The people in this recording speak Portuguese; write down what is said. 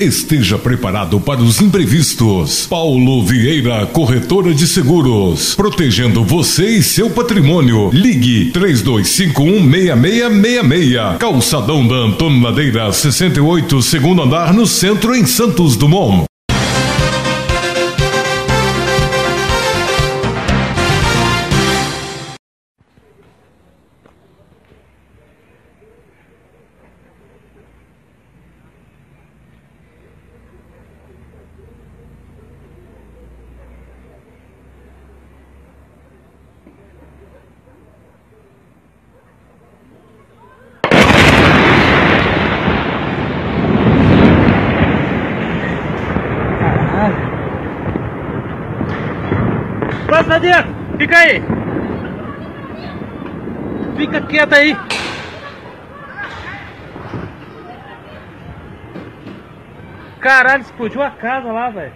Esteja preparado para os imprevistos. Paulo Vieira, corretora de seguros, protegendo você e seu patrimônio. Ligue 32516666. Calçadão da Antônio Ladeira, 68, segundo andar, no centro, em Santos Dumont. Vai pra dentro! Fica aí! Fica quieto aí! Caralho, explodiu a casa lá, velho.